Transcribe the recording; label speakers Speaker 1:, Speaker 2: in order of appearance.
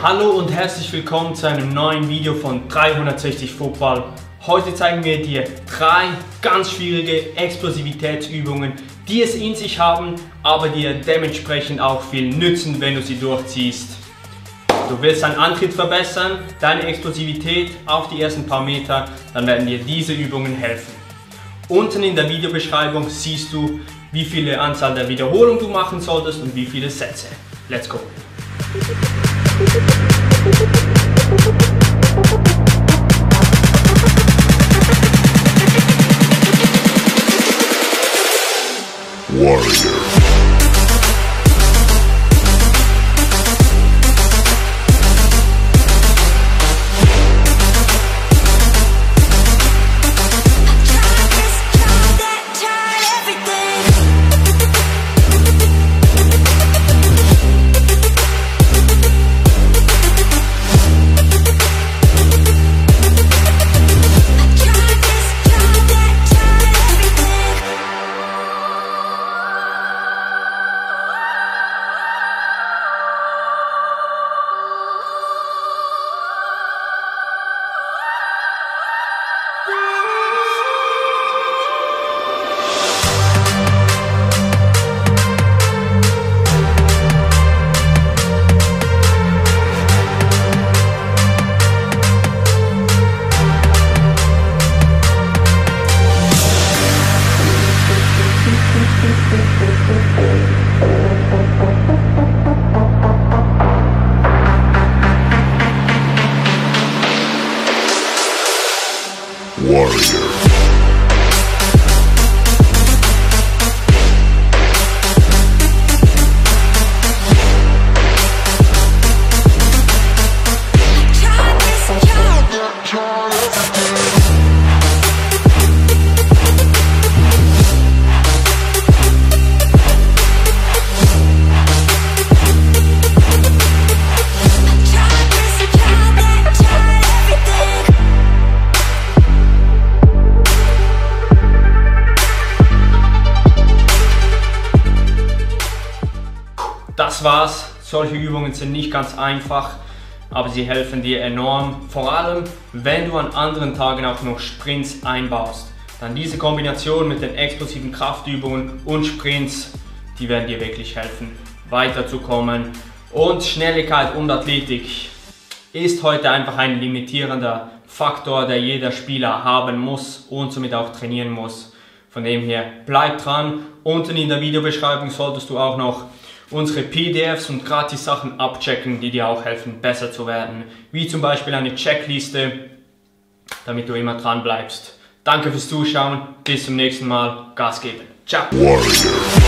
Speaker 1: Hallo und herzlich willkommen zu einem neuen Video von 360 Football. Heute zeigen wir dir drei ganz schwierige Explosivitätsübungen, die es in sich haben, aber dir dementsprechend auch viel nützen, wenn du sie durchziehst. Du willst deinen Antritt verbessern, deine Explosivität auf die ersten paar Meter, dann werden dir diese Übungen helfen. Unten in der Videobeschreibung siehst du, wie viele Anzahl der Wiederholungen du machen solltest und wie viele Sätze. Let's go!
Speaker 2: Warrior. Warrior.
Speaker 1: Das war's. Solche Übungen sind nicht ganz einfach, aber sie helfen dir enorm. Vor allem, wenn du an anderen Tagen auch noch Sprints einbaust. Dann diese Kombination mit den explosiven Kraftübungen und Sprints, die werden dir wirklich helfen, weiterzukommen. Und Schnelligkeit und Athletik ist heute einfach ein limitierender Faktor, der jeder Spieler haben muss und somit auch trainieren muss. Von dem her, bleib dran. Unten in der Videobeschreibung solltest du auch noch unsere PDFs und gratis Sachen abchecken, die dir auch helfen, besser zu werden. Wie zum Beispiel eine Checkliste, damit du immer dran bleibst. Danke fürs Zuschauen, bis zum nächsten Mal, Gas geben. Ciao! Warrior.